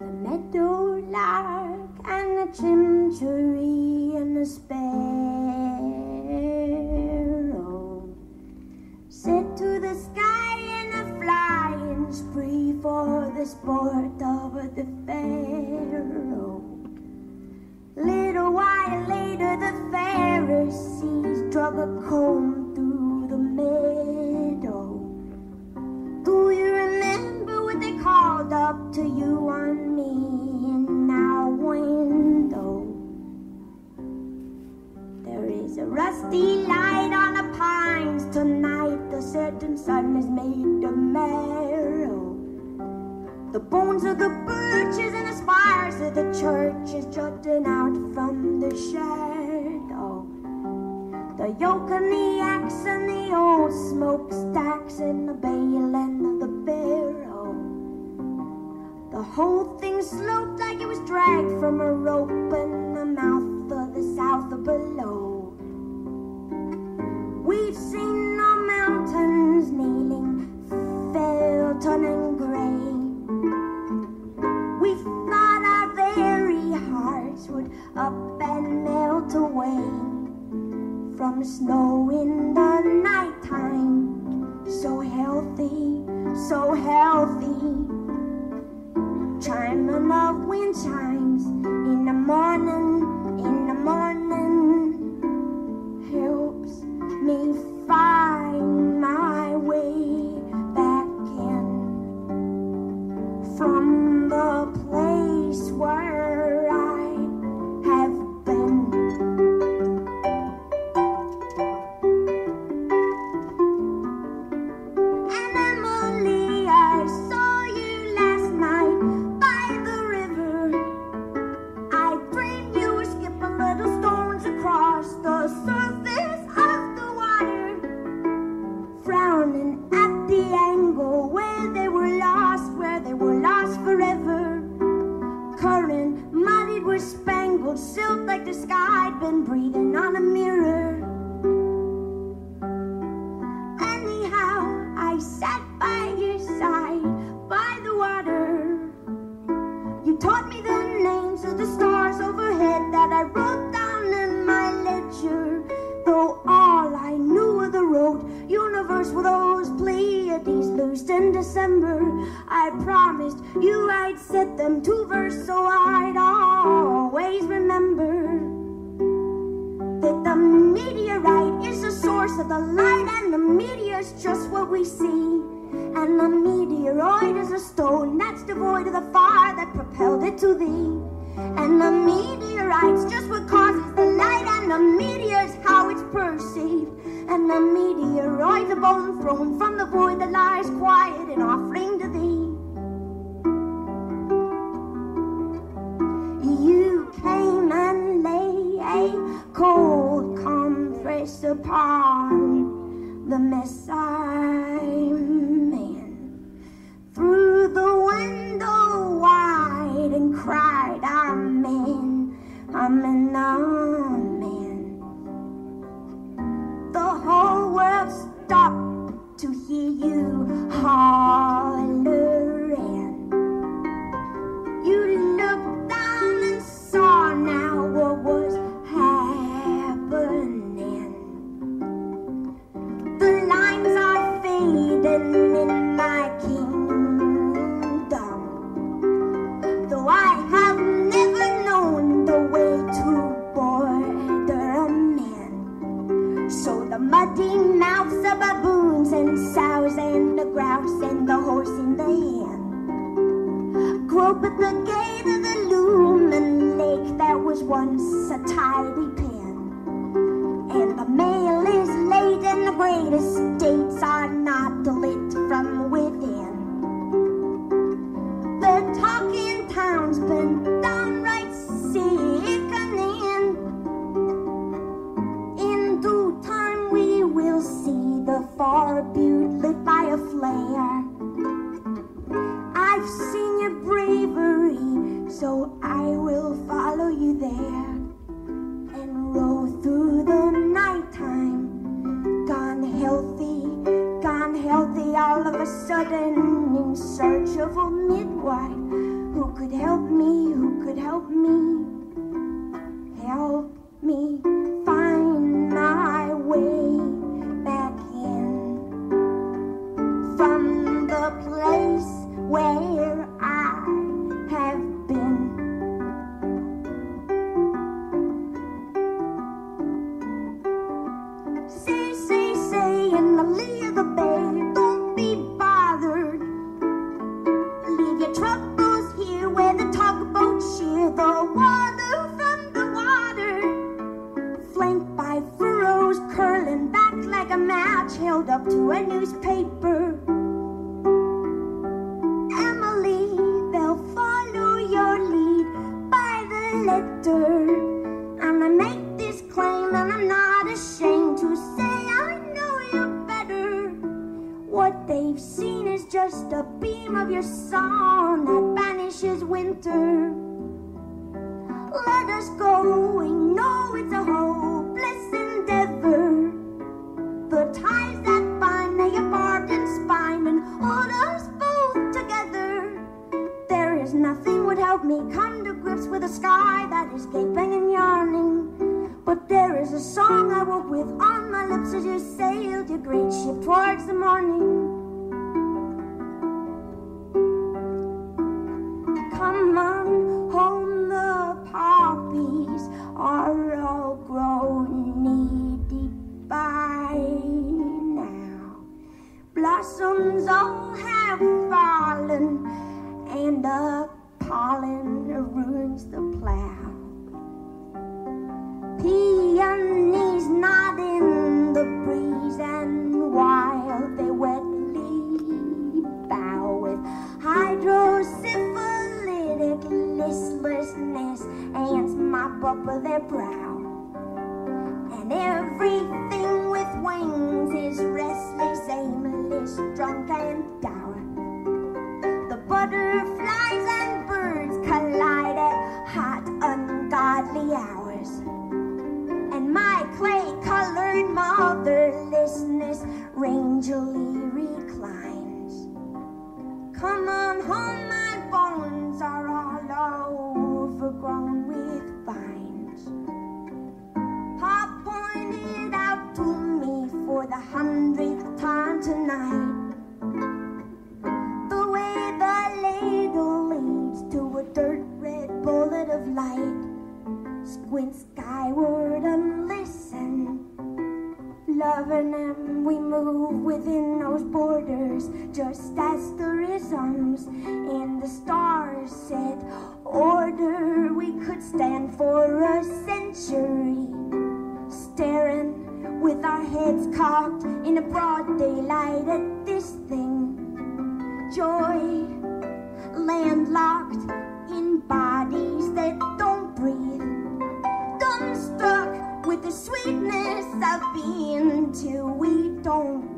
The meadow lark and the chimchuree and the sparrow set to the sky in a flying spree for the sport of the pharaoh. Little while later, the Pharisees drug a comb There is a rusty light on the pines tonight. The setting sun is made of marrow. The bones of the birches and the spires of the church is jutting out from the shadow. The yoke and the axe and the old smokestacks and the bale and the barrow. The whole thing sloped like it was dragged from a rope in the mouth of the south below. We've seen the mountains kneeling, Felton and Gray. We thought our very hearts would up and melt away from snow in the nighttime. So healthy, so healthy. Chiming of wind chimes in the morning, universe were those Pleiades loosed in December. I promised you I'd set them to verse so I'd always remember that the meteorite is the source of the light and the meteor's just what we see. And the meteoroid is a stone that's devoid of the fire that propelled it to thee. And the meteorite's just what causes the light, and the meteor's how it's perceived. And the meteoroid's a bone thrown from the void that lies quiet in offering to thee. You came and lay a cold compress upon the mess I'm. Through the window wide and cried, Amen, Amen, Amen. The whole world stopped to hear you hollering. Muddy mouths of baboons and sows and the grouse and the horse in the hand grope at the gate of the looming lake that was once a tidy pen. And the mail is late and the great estates so I will follow you there and row through the nighttime. Gone healthy, gone healthy all of a sudden in search of a midwife who could help me? Who could help me? Help me match held up to a newspaper. Emily, they'll follow your lead by the letter. And I make this claim, and I'm not ashamed to say I know you better. What they've seen is just a beam of your sun that banishes winter. Let us go, we know it's a hopeless would help me come to grips with a sky that is gaping and yawning. But there is a song I wrote with on my lips as you sailed your great ship towards the morning. Come on home, the poppies are all grown knee deep by now. Blossoms all have fallen, and the up their brow. And everything with wings is restless, aimless, drunk, and dour. The butterflies and birds collide at hot, ungodly hours. And my clay colored motherlessness rangily reclines. Come on home, my bones the hundredth time tonight. The way the ladle leads to a dirt red bullet of light. Squint skyward and listen. Loving them, we move within those borders, just as the rhythms being till we don't